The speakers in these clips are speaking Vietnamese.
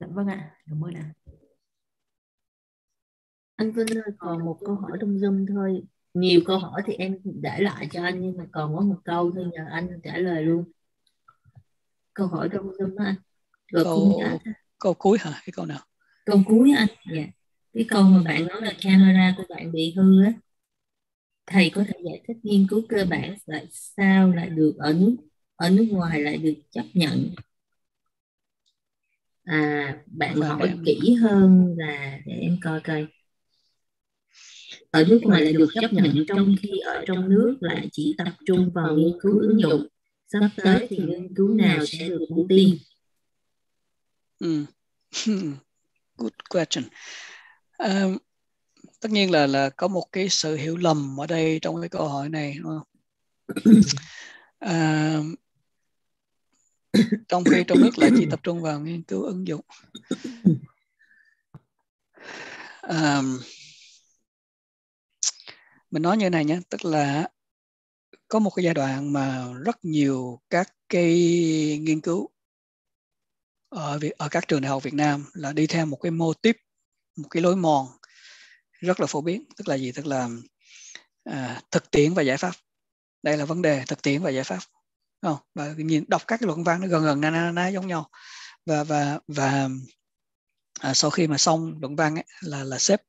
dạ vâng ạ. Cảm ơn ạ. Anh Vinh ơi còn một câu hỏi trong Zoom thôi. Nhiều câu hỏi thì em để lại cho anh nhưng mà còn có một câu thôi nhờ anh trả lời luôn. Câu hỏi trong Zoom đó anh. Rồi câu, câu cuối hả? Cái câu nào? Câu cuối anh dạ. Cái câu mà bạn nói là camera của bạn bị hư á. Thầy có thể giải thích nghiên cứu cơ bản tại sao lại được ở nước ở nước ngoài lại được chấp nhận à bạn Và hỏi bạn... kỹ hơn là để em coi coi. Ở nước ngoài lại được chấp nhận trong khi ở trong nước lại chỉ tập trung vào nghiên cứu ứng dụng. sắp tới thì nghiên cứu nào sẽ được ưu tiên? good question. Um, tất nhiên là là có một cái sự hiểu lầm ở đây trong cái câu hỏi này à, trong khi trong nước lại chỉ tập trung vào nghiên cứu ứng dụng. À, mình nói như này nhé tức là có một cái giai đoạn mà rất nhiều các cái nghiên cứu ở ở các trường đại học Việt Nam là đi theo một cái mô típ một cái lối mòn rất là phổ biến. Tức là gì? Tức là à, thực tiễn và giải pháp. Đây là vấn đề thực tiễn và giải pháp không và nhìn đọc các cái luận văn nó gần gần na na na giống nhau. Và và và à, sau khi mà xong luận văn ấy, là là xếp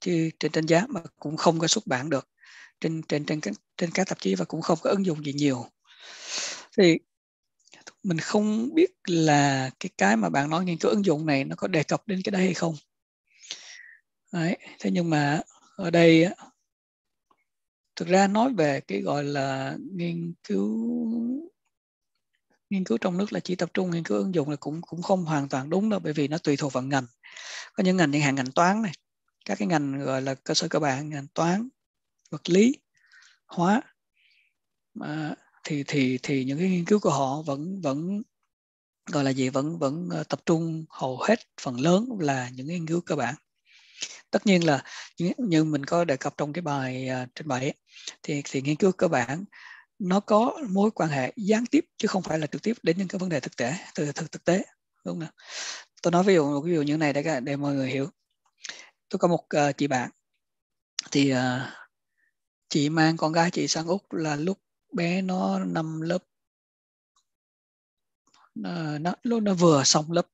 chứ trên trên giá mà cũng không có xuất bản được. Trên trên trên các trên các tạp chí và cũng không có ứng dụng gì nhiều. Thì mình không biết là cái cái mà bạn nói nghiên cứu ứng dụng này nó có đề cập đến cái đây hay không. Đấy. thế nhưng mà ở đây thực ra nói về cái gọi là nghiên cứu nghiên cứu trong nước là chỉ tập trung nghiên cứu ứng dụng là cũng cũng không hoàn toàn đúng đâu bởi vì nó tùy thuộc vào ngành. Có những ngành như hàng ngành toán này các cái ngành gọi là cơ sở cơ bản ngành toán vật lý hóa à, thì thì thì những cái nghiên cứu của họ vẫn vẫn gọi là gì? Vẫn vẫn ờ, tập trung hầu hết phần lớn là những nghiên cứu cơ bản tất nhiên là như, mình có đề cập trong cái bài à, uh, trên bài thì thì nghiên cứu cơ bản nó có mối quan hệ gián tiếp chứ không phải là trực tiếp đến những cái vấn đề thực tế từ thực thực tế đúng không tôi nói ví dụ một ví dụ như này để để mọi người hiểu. Tôi có một uh, chị bạn thì uh, chị mang con gái chị sang úc là lúc bé nó năm lớp nó, nó nó vừa xong lớp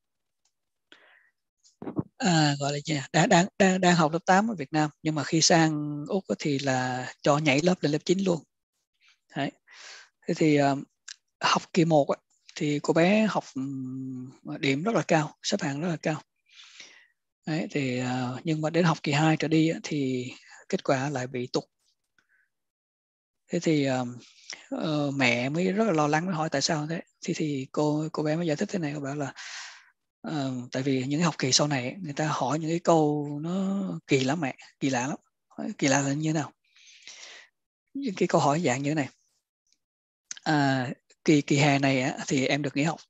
à, gọi là gì đang đang đang đang học lớp 8 ở Việt Nam nhưng mà khi sang úc thì là cho nhảy lớp lên lớp 9 luôn. Đấy. thế thì uh, học kỳ 1 thì cô bé học điểm rất là cao xếp hạng rất là cao. Đấy, thì uh, nhưng mà đến học kỳ 2 trở đi thì kết quả lại bị tụt. Thế thì uh, uh, mẹ mới rất là lo lắng mới hỏi tại sao thế? Thì thì cô cô bé mới giải thích thế này cô bảo là Ờ, tại vì những học kỳ sau này người ta hỏi những cái câu nó kỳ lắm mẹ kỳ lạ lắm. Kỳ lạ là như thế nào? Những cái câu hỏi dạng như thế này. À, kỳ kỳ hè này á thì em được nghỉ học.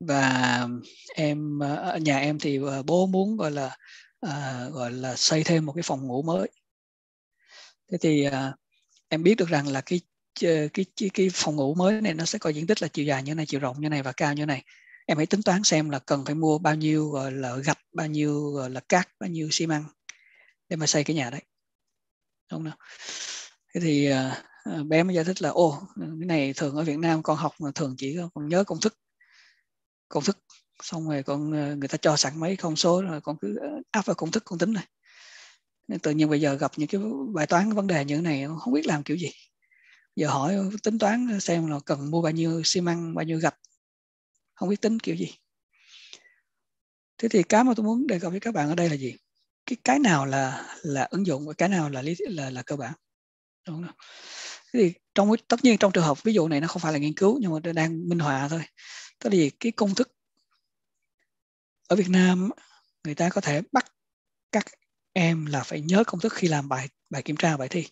Và em ờ, ở nhà em thì ờ, bố muốn gọi là à, gọi là xây thêm một cái phòng ngủ mới. Thế thì à, em biết được rằng là cái cái cái, cái phòng ngủ mới này nó sẽ có diện tích là chiều dài như này chiều rộng như này và cao như này em hãy tính toán xem là cần phải mua bao nhiêu gọi là gạch bao nhiêu gọi là cát bao nhiêu xi măng để mà xây cái nhà đấy. Đúng không nào? Thế thì uh, bé mới giải thích là ô cái này thường ở Việt Nam con học mà thường chỉ con nhớ công thức công thức xong rồi con à, người ta cho sẵn mấy con số rồi con cứ áp vào công thức con tính này. Nên tự nhiên bây giờ gặp những cái bài toán vấn đề như thế này không biết làm kiểu gì. Giờ hỏi tính toán xem là cần mua bao nhiêu xi măng bao nhiêu gạch không biết tính kiểu gì. Thế thì cái mà tôi muốn đề cập với các bạn ở đây là gì? Cái cái nào là là ứng dụng và cái nào là lý, là là cơ bản? Đúng không? Thế thì trong tất nhiên trong trường hợp ví dụ này nó không phải là nghiên cứu, nhưng mà tôi đang minh họa thôi. Tức là gì cái công thức ở Việt Nam, người ta có thể bắt các em là phải nhớ công thức khi làm bài bài kiểm tra, bài thi.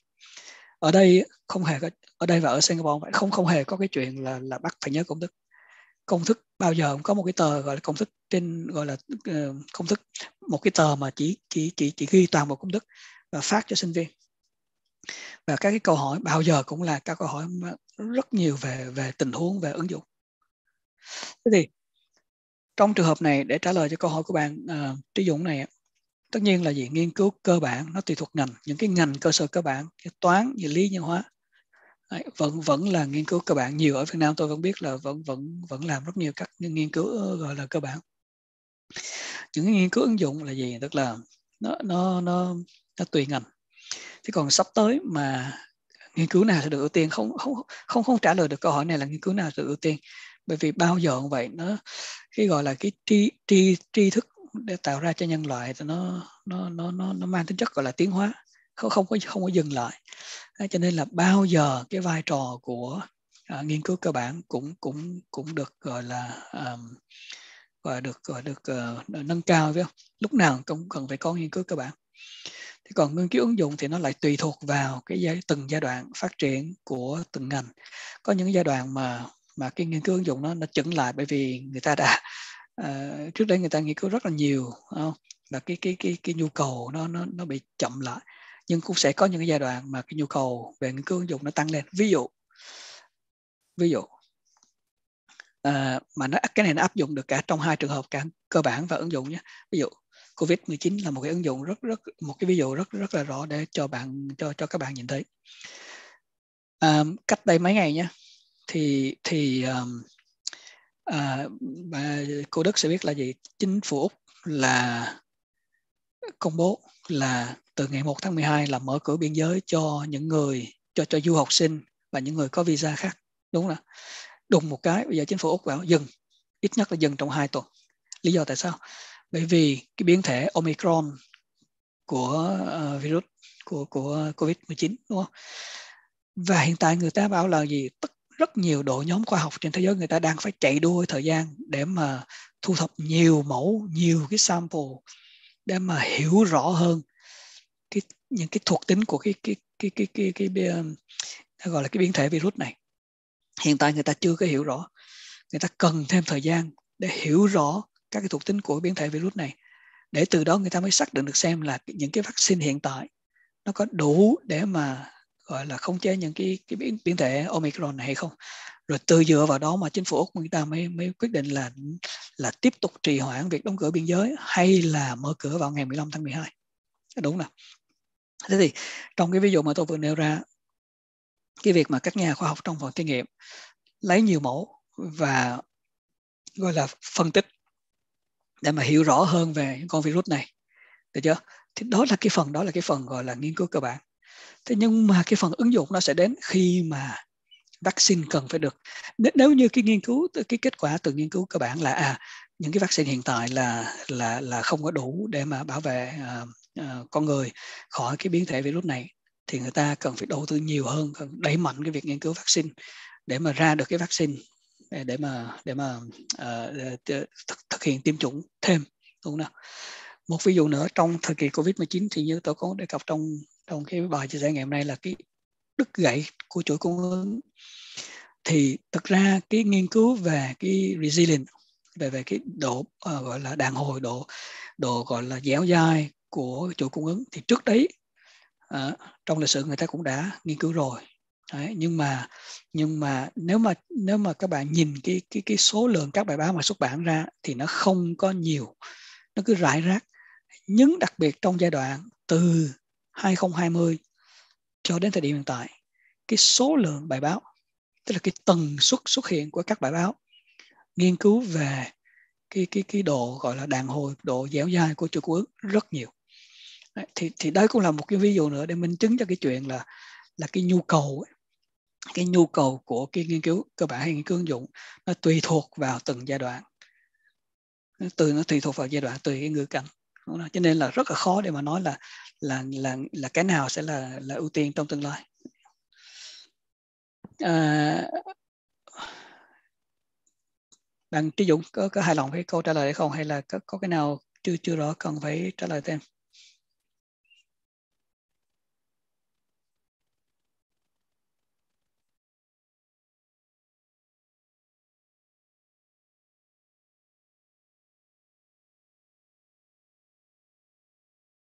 Ở đây không hề có, ở đây và ở Singapore không không hề có cái chuyện là là bắt phải nhớ công thức công thức bao giờ cũng có một cái tờ gọi là công thức trên gọi là uh, công thức một cái tờ mà chỉ chỉ chỉ chỉ ghi toàn bộ công thức và phát cho sinh viên. Và các cái câu hỏi bao giờ cũng là các câu hỏi rất nhiều về về tình huống về ứng dụng. Thế thì trong trường hợp này để trả lời cho câu hỏi của bạn uh, Trí Dũng này tất nhiên là gì? Nghiên cứu cơ bản nó tùy thuộc ngành. Những cái ngành cơ sở cơ bản như toán như lý nhân hóa. Đấy, vẫn vẫn là nghiên cứu cơ bản. Nhiều ở Việt Nam tôi vẫn biết là vẫn vẫn vẫn làm rất nhiều các nghiên cứu ờ, gọi là cơ bản. Những nghiên cứu ứng dụng là gì? Tức là nó nó nó nó tùy ngành. Thế còn sắp tới mà nghiên cứu nào sẽ được ưu tiên? Không không không không trả lời được câu hỏi này là nghiên cứu nào sẽ được ưu tiên. Bởi vì bao giờ cũng vậy nó cái gọi là cái tri tri tri thức để tạo ra cho nhân loại thì nó nó nó nó nó mang tính chất gọi là tiến hóa. Không không có không có dừng lại cho nên là bao giờ cái vai trò của à, nghiên cứu cơ bản cũng cũng cũng được gọi là um, gọi được gọi được uh, nâng cao phải không? Lúc nào cũng cần phải có nghiên cứu cơ bản. Thì còn nghiên cứu ứng dụng thì nó lại tùy thuộc vào cái giai, từng giai đoạn phát triển của từng ngành. Có những giai đoạn mà mà cái nghiên cứu ứng dụng nó nó chững lại bởi vì người ta đã uh, trước đây người ta nghiên cứu rất là nhiều không? và cái cái cái cái nhu cầu nó nó nó bị chậm lại nhưng cũng sẽ có những cái giai đoạn mà cái nhu cầu về nghiên cứu ứng dụng nó tăng lên. Ví dụ ví dụ à, mà nó cái này nó áp dụng được cả trong hai trường hợp cả cơ bản và ứng dụng nhé. Ví dụ covid 19 là một cái ứng dụng rất rất một cái ví dụ rất rất là rõ để cho bạn cho cho các bạn nhìn thấy. À, cách đây mấy ngày nhé thì thì um, à, bà, cô Đức sẽ biết là gì? Chính phủ Úc là công bố là từ ngày 1 tháng 12 là mở cửa biên giới cho những người cho cho du học sinh và những người có visa khác. Đúng không đùng một cái bây giờ chính phủ úc bảo dừng ít nhất là dừng trong hai tuần. Lý do tại sao? Bởi vì cái biến thể omicron của uh, virus của của covid 19 đúng không? Và hiện tại người ta bảo là gì? Tất rất nhiều đội nhóm khoa học trên thế giới người ta đang phải chạy đua thời gian để mà thu thập nhiều mẫu nhiều cái sample để mà hiểu rõ hơn cái những cái thuộc tính của cái cái cái cái cái cái, cái, um, cái gọi là cái biến thể virus này. Hiện tại người ta chưa có hiểu rõ. Người ta cần thêm thời gian để hiểu rõ các cái thuộc tính của biến thể virus này. Để từ đó người ta mới xác định được xem là những cái vaccine hiện tại nó có đủ để mà gọi là khống chế những cái cái biến, biến thể omicron này hay không rồi từ dựa vào đó mà chính phủ úc người ta mới mới quyết định là là tiếp tục trì hoãn việc đóng cửa biên giới hay là mở cửa vào ngày 15 tháng 12 đúng nào thế thì trong cái ví dụ mà tôi vừa nêu ra, cái việc mà các nhà khoa học trong phòng thí nghiệm lấy nhiều mẫu và gọi là phân tích để mà hiểu rõ hơn về con virus này, được chưa? Thì đó là cái phần, đó là cái phần gọi là nghiên cứu cơ bản. Thế nhưng mà cái phần ứng dụng nó sẽ đến khi mà vaccine cần phải được. Nếu như cái nghiên cứu cái kết quả từ nghiên cứu cơ bản là à những cái vaccine hiện tại là là là không có đủ để mà bảo vệ uh, uh, con người khỏi cái biến thể virus này thì người ta cần phải đầu tư nhiều hơn cần đẩy mạnh cái việc nghiên cứu vaccine để mà ra được cái vaccine để mà để mà uh, thực, thực hiện tiêm chủng thêm đúng không nào? Một ví dụ nữa trong thời kỳ covid 19 thì như tôi có đề cập trong trong cái bài chia sẻ ngày hôm nay là cái đứt gãy của chuỗi cung ứng thì thực ra cái nghiên cứu về cái resilience về về cái độ uh, gọi là đàn hồi độ độ gọi là dẻo dai của chuỗi cung ứng thì trước đấy uh, trong lịch sử người ta cũng đã nghiên cứu rồi. Đấy, nhưng mà nhưng mà nếu mà nếu mà các bạn nhìn cái cái cái số lượng các bài báo mà xuất bản ra thì nó không có nhiều nó cứ rải rác. Nhưng đặc biệt trong giai đoạn từ 2020 cho đến thời điểm hiện tại cái số lượng bài báo tức là cái tần suất xuất hiện của các bài báo nghiên cứu về cái cái cái độ gọi là đàn hồi độ dẻo dai của chuỗi cung ứng rất nhiều. Đấy, thì thì đây cũng là một cái ví dụ nữa để minh chứng cho cái chuyện là là cái nhu cầu cái nhu cầu của cái nghiên cứu cơ bản hay nghiên cứu ứng dụng nó tùy thuộc vào từng giai đoạn. Từ nó tùy thuộc vào giai đoạn tùy cái ngữ cảnh. Cho nên là rất là khó để mà nói là là là là cái nào sẽ là là ưu tiên trong tương lai à, bạn trí dũng có có hài lòng với câu trả lời hay không? Hay là có có cái nào chưa chưa rõ cần phải trả lời thêm?